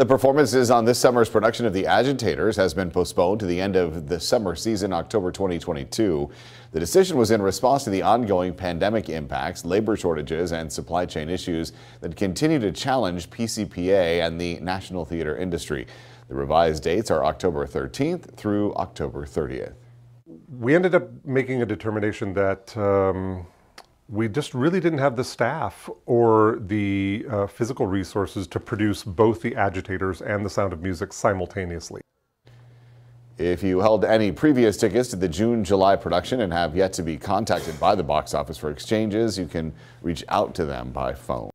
The performances on this summer's production of The Agitators has been postponed to the end of the summer season, October 2022. The decision was in response to the ongoing pandemic impacts, labor shortages, and supply chain issues that continue to challenge PCPA and the national theater industry. The revised dates are October 13th through October 30th. We ended up making a determination that um we just really didn't have the staff or the uh, physical resources to produce both the agitators and the sound of music simultaneously. If you held any previous tickets to the June July production and have yet to be contacted by the box office for exchanges, you can reach out to them by phone.